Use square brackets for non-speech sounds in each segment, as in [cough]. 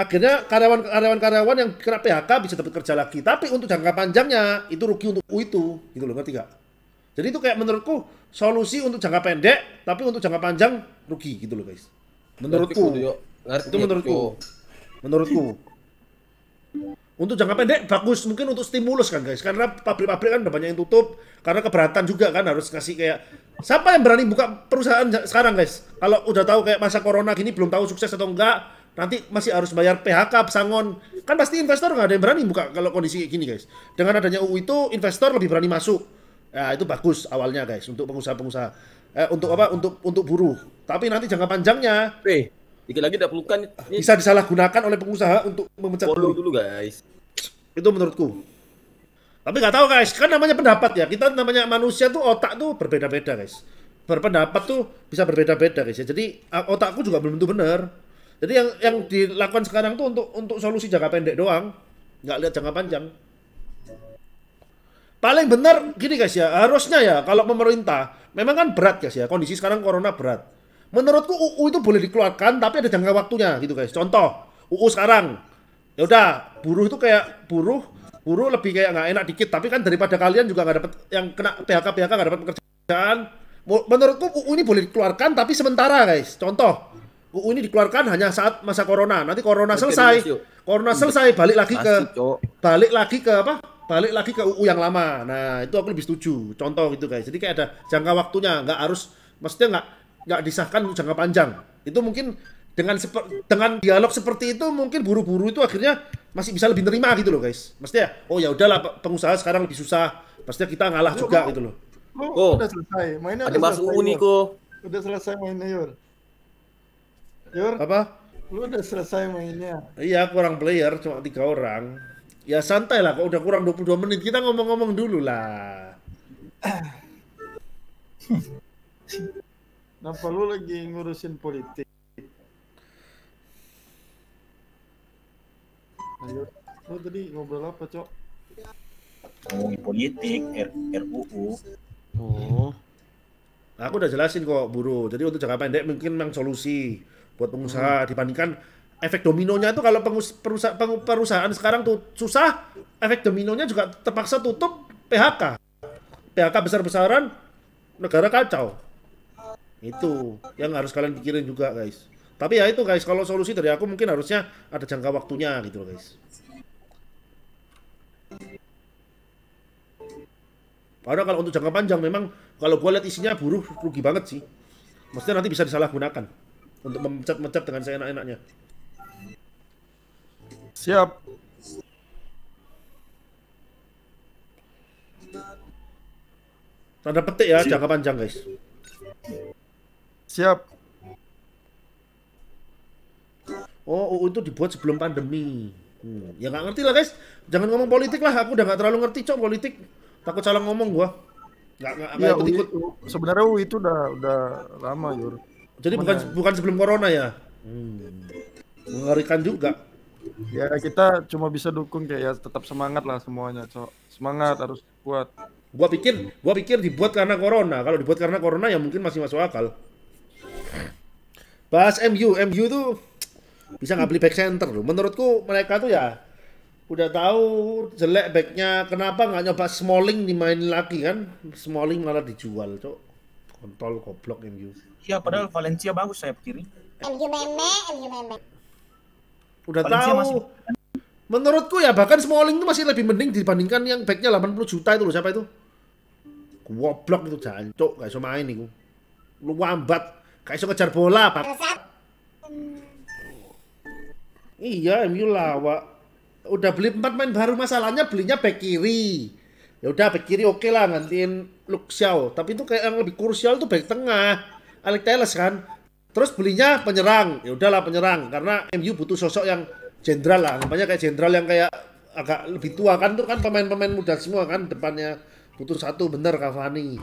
akhirnya karyawan karyawan-karyawan yang kena PHK bisa dapat kerja lagi. Tapi untuk jangka panjangnya itu rugi untuk U itu, gitu loh ngerti gak? Jadi itu kayak menurutku solusi untuk jangka pendek, tapi untuk jangka panjang rugi gitu loh guys. Menurutku, itu menurutku, menurutku. Untuk jangka pendek bagus mungkin untuk stimulus kan guys, karena pabrik-pabrik kan udah banyak yang tutup, karena keberatan juga kan harus kasih kayak siapa yang berani buka perusahaan sekarang guys? Kalau udah tahu kayak masa corona gini belum tahu sukses atau enggak, nanti masih harus bayar PHK, pesangon, kan pasti investor nggak ada yang berani buka kalau kondisi kayak gini guys. Dengan adanya UU itu investor lebih berani masuk, ya itu bagus awalnya guys untuk pengusaha-pengusaha, eh, untuk apa? Untuk untuk buruh. Tapi nanti jangka panjangnya Weh, dikit lagi udah pelukan. Ini bisa disalahgunakan oleh pengusaha untuk memecat buruh. dulu guys. Itu menurutku. Tapi nggak tahu guys, kan namanya pendapat ya. Kita namanya manusia tuh otak tuh berbeda-beda guys. Berpendapat tuh bisa berbeda-beda guys ya. Jadi otakku juga belum tentu benar. Jadi yang yang dilakukan sekarang tuh untuk untuk solusi jangka pendek doang, nggak lihat jangka panjang. Paling benar gini guys ya, harusnya ya kalau pemerintah memang kan berat guys ya, kondisi sekarang corona berat. Menurutku UU itu boleh dikeluarkan tapi ada jangka waktunya gitu guys. Contoh, UU sekarang ya udah buruh itu kayak buruh buruh lebih kayak nggak enak dikit tapi kan daripada kalian juga nggak dapat yang kena PHK PHK nggak dapat pekerjaan menurutku UU ini boleh dikeluarkan tapi sementara guys contoh UU ini dikeluarkan hanya saat masa corona. Nanti corona Oke, selesai. Corona selesai balik lagi ke balik lagi ke apa? Balik lagi ke UU yang lama. Nah itu aku lebih setuju. Contoh gitu guys. Jadi kayak ada jangka waktunya. Nggak harus maksudnya nggak nggak disahkan untuk jangka panjang. Itu mungkin dengan seper- dengan dialog seperti itu mungkin buru-buru itu akhirnya masih bisa lebih nerima gitu loh guys. Maksudnya oh ya udahlah pe- pengusaha sekarang lebih susah. Pastinya kita ngalah juga gitu loh. Oh. udah selesai. Mainnya Ada udah selesai, kok. Udah selesai mainnya, Yur. Yur, apa lu udah selesai mainnya. iya kurang player cuma tiga orang ya santai lah kok udah kurang 22 menit kita ngomong-ngomong dulu lah [coughs] Kenapa lu lagi ngurusin politik? Ayo, lu tadi ngobrol apa, Cok? ngomongin politik, R RUU. Oh. Aku udah jelasin kok buruh. Jadi untuk jangka pendek mungkin memang solusi buat pengusaha dibandingkan efek dominonya itu kalau pengus- perusahaan, perusahaan sekarang tuh susah, efek dominonya juga terpaksa tutup PHK. PHK besar-besaran, negara kacau. Itu yang harus kalian pikirin juga guys. Tapi ya itu guys, kalau solusi dari aku mungkin harusnya ada jangka waktunya gitu loh guys. Padahal kalau untuk jangka panjang memang kalau gue lihat isinya buruh rugi banget sih. Maksudnya nanti bisa disalahgunakan untuk memecat-mecat dengan seenak-enaknya. Siap. Tanda petik ya jangka panjang guys. Siap. Oh, UU itu dibuat sebelum pandemi. Hmm. Ya nggak ngerti lah guys. Jangan ngomong politik lah. Aku udah nggak terlalu ngerti cok politik. Takut salah ngomong gua. Nggak nggak Iya, ikut ikut. Sebenarnya UI itu udah udah lama, Yur. Jadi bukan bukan sebelum corona ya. Hmm. Mengerikan juga. Ya kita cuma bisa dukung kayak ya tetap semangat lah semuanya, Cok. Semangat harus kuat. Gua pikir gua pikir dibuat karena corona. Kalau dibuat karena corona ya mungkin masih masuk akal. Bahas MU, MU tuh bisa nggak beli back center loh. Menurutku mereka tuh ya udah tahu jelek backnya. Kenapa nggak nyoba Smalling dimainin lagi kan? Smalling malah dijual, cok. Kontol goblok MU. Ya padahal Valencia bagus saya kiri. MU meme, MU meme. Udah Valencia tahu. masih- Menurutku ya bahkan Smalling tuh masih lebih mending dibandingkan yang backnya 80 juta itu loh siapa itu? Goblok itu jancuk, gak iso main itu. Lu wambat, gak iso ngejar bola, Pak. Iya, MU lawak. Udah beli empat main baru masalahnya belinya back kiri. Ya udah back kiri oke lah gantiin Luke Shaw, tapi itu kayak yang lebih krusial tuh back tengah. Alex Telles kan. Terus belinya penyerang. Ya udahlah penyerang karena MU butuh sosok yang jenderal lah. Namanya kayak jenderal yang kayak agak lebih tua kan tuh kan pemain-pemain muda semua kan depannya butuh satu bener Cavani.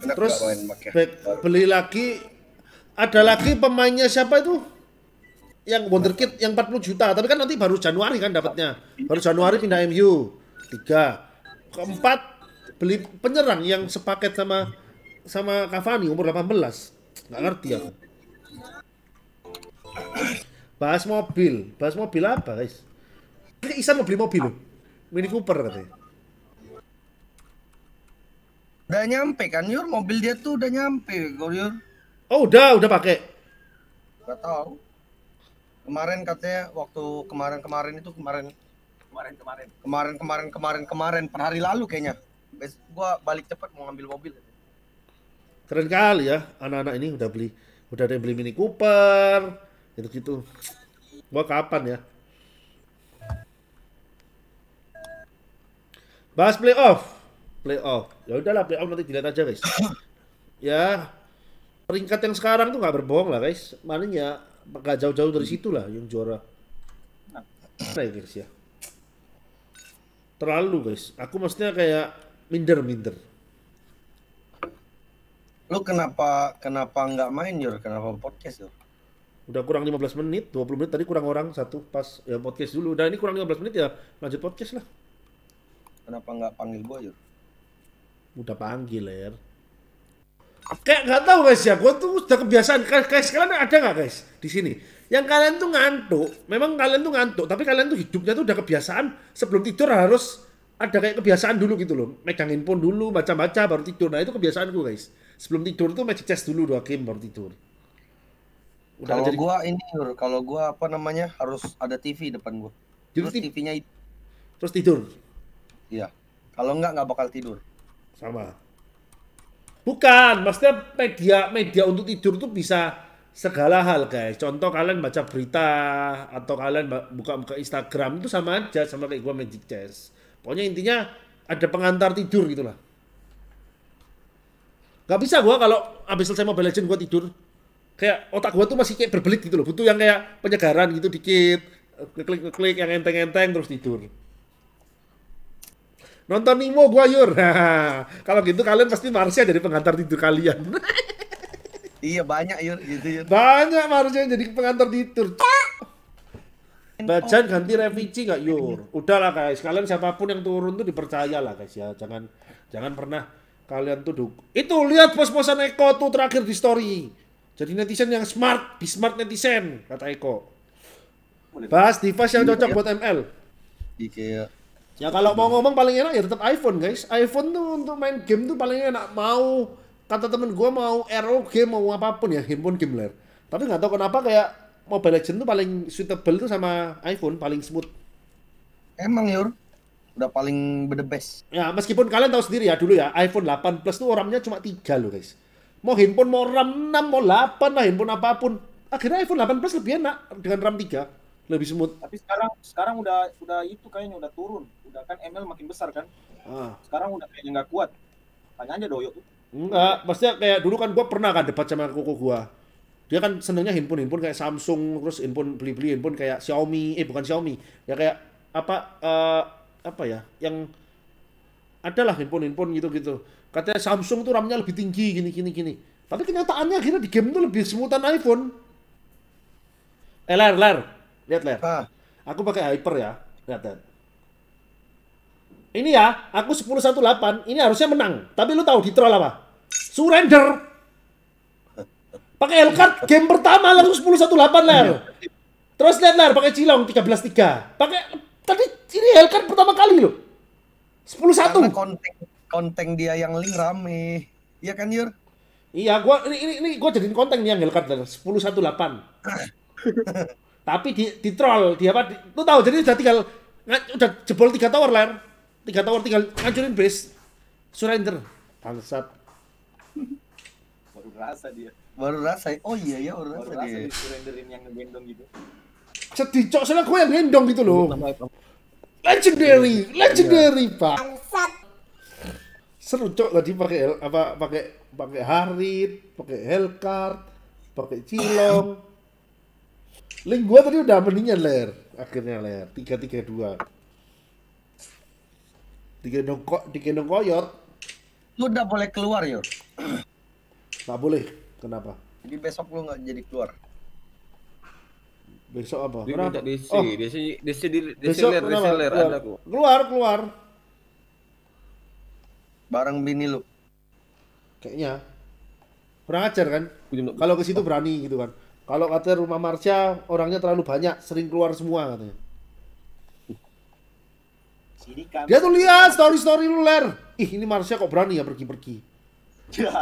Terus back, beli lagi ada lagi pemainnya siapa itu? Yang wonderkid yang 40 juta, tapi kan nanti baru Januari kan dapatnya. Baru Januari pindah MU. Tiga. Keempat beli penyerang yang sepaket sama sama Cavani umur 18. Nggak ngerti aku. Bahas mobil, bahas mobil apa guys? Ini Isan mau beli mobil loh. Mini Cooper katanya. Udah nyampe kan Yur, mobil dia tuh udah nyampe, Yur. Oh udah, udah pakai. Gak tahu. Kemarin katanya waktu kemarin-kemarin itu kemarin Kemarin kemarin. kemarin kemarin kemarin kemarin per hari lalu kayaknya. Bes gua balik cepet mau ngambil mobil. Keren kali ya, anak-anak ini udah beli, udah ada yang beli Mini Cooper, gitu-gitu. Gua kapan ya? Bahas playoff, playoff. Ya udahlah playoff nanti dilihat aja guys. [coughs] ya peringkat yang sekarang tuh nggak berbohong lah guys. Mananya nggak jauh-jauh dari situ lah yang juara. Nah ya guys ya. Terlalu guys. Aku maksudnya kayak minder-minder. Lu kenapa kenapa nggak main Yur? Kenapa podcast Yur? Udah kurang 15 menit, 20 menit tadi kurang orang satu pas ya podcast dulu. Udah ini kurang 15 menit ya lanjut podcast lah. Kenapa nggak panggil gua Yur? Udah panggil ya. Kayak nggak tahu guys ya, gue tuh udah kebiasaan. Kayak guys, kalian ada nggak guys di sini? Yang kalian tuh ngantuk, memang kalian tuh ngantuk, tapi kalian tuh hidupnya tuh udah kebiasaan sebelum tidur harus ada kayak kebiasaan dulu gitu loh. Megang handphone dulu, baca-baca baru tidur. Nah itu kebiasaanku guys. Sebelum tidur tuh magic chess dulu dua game baru tidur. Udah Kalau jadi gua ini kalau gua apa namanya harus ada TV depan gua. Jadi Terus TV-nya itu, terus tidur iya. Kalau nggak nggak bakal tidur. sama. Bukan, maksudnya media media untuk tidur tuh bisa segala hal guys. Contoh kalian baca berita atau kalian buka-buka Instagram itu sama aja sama kayak gua Magic Chess. Pokoknya intinya ada pengantar tidur gitu lah. Gak bisa gua kalau habis selesai Mobile Legends gua tidur. Kayak otak gua tuh masih kayak berbelit gitu loh. Butuh yang kayak penyegaran gitu dikit. Klik-klik yang enteng-enteng terus tidur. Nonton Nemo gua Yur. [laughs] Kalau gitu kalian pasti Marsha jadi pengantar tidur kalian. [laughs] Iya banyak Yur gitu Yur. Banyak Marsha jadi pengantar tidur. Bajan ganti revisi gak Yur? Udahlah guys, kalian siapa pun yang turun tuh dipercaya lah guys ya. Jangan jangan pernah kalian tuh duk. Itu lihat pos-posan Eko tuh terakhir di story. Jadi netizen yang smart, be smart netizen kata Eko. Bahas device yang cocok buat ML. Kayak Ya kalau mau ngomong paling enak ya tetap iPhone guys. iPhone tuh untuk main game tuh paling enak. Mau kata temen gue mau ROG mau apa pun ya handphone game ler. Tapi nggak tahu kenapa kayak Mobile Legends tuh paling suitable tuh sama iPhone paling smooth. emang Yur udah paling the best. Ya meskipun kalian tahu sendiri ya dulu ya iPhone 8 Plus tuh RAM-nya cuma 3 loh guys. Mau handphone mau RAM 6 mau 8 lah handphone apa pun. Akhirnya iPhone 8 Plus lebih enak dengan RAM 3. Lebih smooth. Tapi sekarang sekarang udah udah itu kayaknya udah turun. Udah kan ML makin besar kan. Ah. Sekarang udah kayaknya nggak kuat. Tanya aja Doyo tuh. Enggak, maksudnya kayak dulu kan gua pernah kan debat sama koko gua. Dia kan senengnya handphone-handphone kayak Samsung, terus handphone beli-beli handphone kayak Xiaomi, eh bukan Xiaomi, ya kayak apa eh, apa ya, yang adalah handphone-handphone gitu-gitu. Katanya Samsung tuh RAM-nya lebih tinggi gini gini gini. Tapi kenyataannya akhirnya di game tuh lebih smoothan iPhone. Eh ler, ler. Lihat ler. Ah, Aku pakai Hyper ya. Lihat, lihat. Ini ya, aku 1018, ini harusnya menang. Tapi lu tahu di troll apa? Surrender. Pakai L-card game pertama langsung 1018 ler. Terus lihat ler pakai Cilong 133. Pakai tadi ini L-card pertama kali loh. 101. karena konten konten dia yang link rame. Iya kan Yur? Iya, gua ini ini, ini gua jadiin konten nih yang Hellcard dan 1018. Tapi di di troll, di apa? Di, lu tahu jadi udah tinggal udah jebol tiga tower ler. Tiga tower tinggal ngancurin base. Surrender. Bangsat. [laughs] Baru rasa dia. Baru rasa. Oh iya ya baru Baru rasa rasa dia. di surrenderin yang ngegendong gitu. Sedih cok, soalnya gue yang gendong gitu loh. Legendary, legendary, Pak. Bangsat. Seru cok tadi pakai apa pakai pakai Harit, pakai Hellcard, pakai Cilong. Link gua tadi udah mendingan ler, akhirnya ler, tiga tiga dua. Digendong kok, digendong koyot, Lu udah boleh keluar Yur. nggak boleh. Kenapa? Jadi besok lu nggak jadi keluar. Besok apa? Dia Kenapa? minta DC, Oh, DC, DC di DC ler, DC kenapa? ler Keluar. ada kok. Keluar, keluar. Bareng bini lu. Kayaknya kurang ajar kan? Kalau ke situ berani gitu kan. Kalau katanya rumah Marsha orangnya terlalu banyak, sering keluar semua katanya. Sini kan. Dia tuh lihat story-story lu ler. Ih, ini Marsha kok berani ya pergi-pergi. [laughs] Ya.